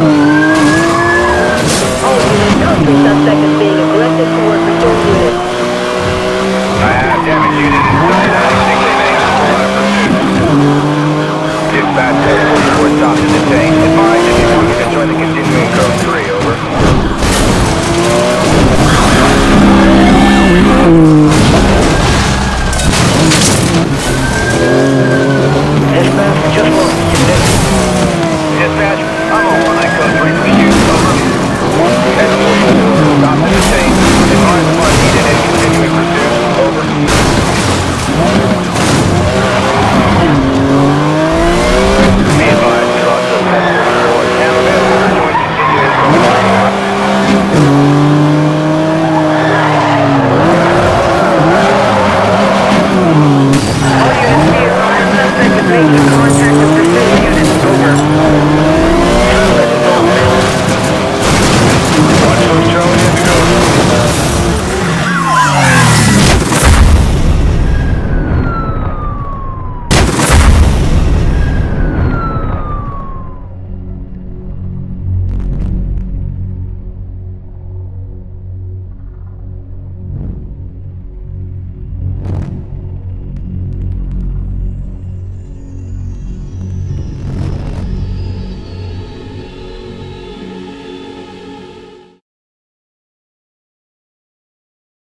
Mm-hmm.